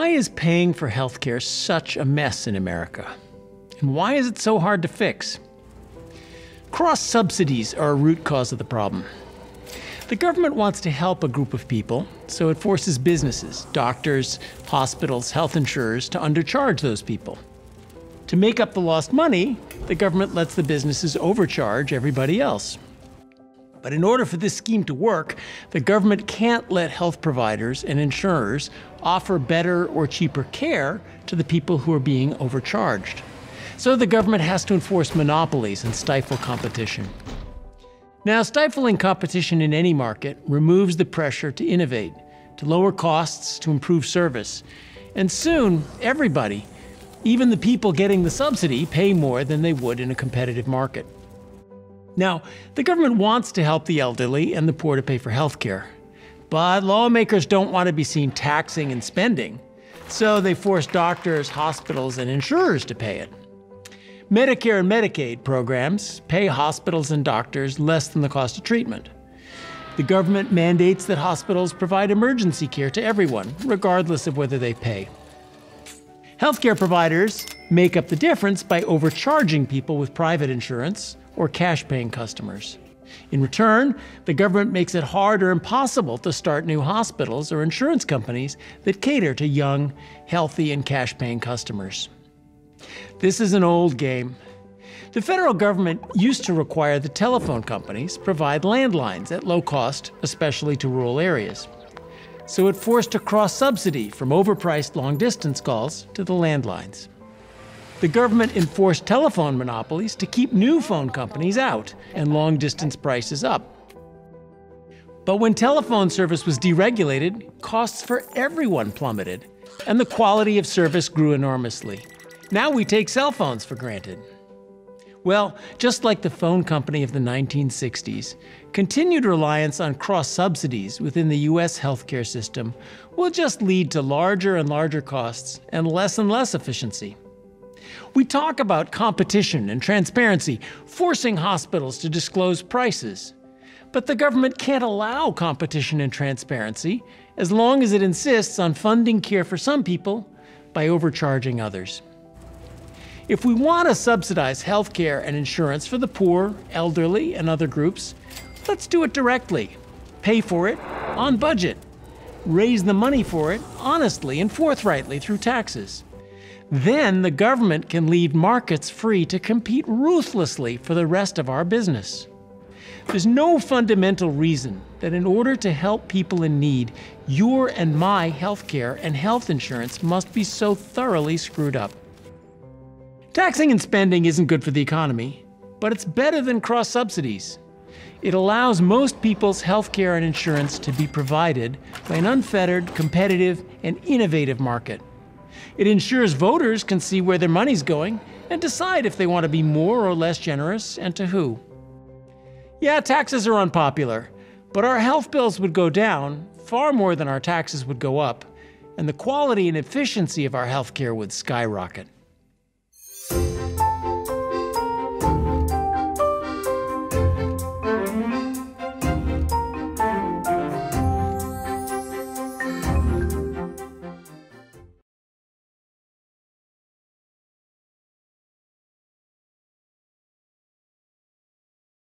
is paying for healthcare such a mess in America? And why is it so hard to fix? Cross subsidies are a root cause of the problem. The government wants to help a group of people, so it forces businesses, doctors, hospitals, health insurers to undercharge those people. To make up the lost money, the government lets the businesses overcharge everybody else. But in order for this scheme to work, the government can't let health providers and insurers offer better or cheaper care to the people who are being overcharged. So the government has to enforce monopolies and stifle competition. Now, stifling competition in any market removes the pressure to innovate, to lower costs, to improve service. And soon, everybody, even the people getting the subsidy, pay more than they would in a competitive market. Now, the government wants to help the elderly and the poor to pay for health care. But lawmakers don't want to be seen taxing and spending, so they force doctors, hospitals, and insurers to pay it. Medicare and Medicaid programs pay hospitals and doctors less than the cost of treatment. The government mandates that hospitals provide emergency care to everyone, regardless of whether they pay. Healthcare providers make up the difference by overcharging people with private insurance or cash paying customers. In return, the government makes it hard or impossible to start new hospitals or insurance companies that cater to young, healthy, and cash paying customers. This is an old game. The federal government used to require the telephone companies provide landlines at low cost, especially to rural areas. So it forced a cross subsidy from overpriced long distance calls to the landlines. The government enforced telephone monopolies to keep new phone companies out and long distance prices up. But when telephone service was deregulated, costs for everyone plummeted, and the quality of service grew enormously. Now we take cell phones for granted. Well, just like the phone company of the 1960s, continued reliance on cross subsidies within the U.S. healthcare system will just lead to larger and larger costs and less and less efficiency. We talk about competition and transparency, forcing hospitals to disclose prices. But the government can't allow competition and transparency as long as it insists on funding care for some people by overcharging others. If we want to subsidize health care and insurance for the poor, elderly, and other groups, let's do it directly. Pay for it on budget. Raise the money for it honestly and forthrightly through taxes. Then the government can leave markets free to compete ruthlessly for the rest of our business. There's no fundamental reason that in order to help people in need, your and my health care and health insurance must be so thoroughly screwed up. Taxing and spending isn't good for the economy, but it's better than cross subsidies. It allows most people's health care and insurance to be provided by an unfettered, competitive, and innovative market. It ensures voters can see where their money's going and decide if they want to be more or less generous and to who. Yeah, taxes are unpopular, but our health bills would go down far more than our taxes would go up, and the quality and efficiency of our health care would skyrocket.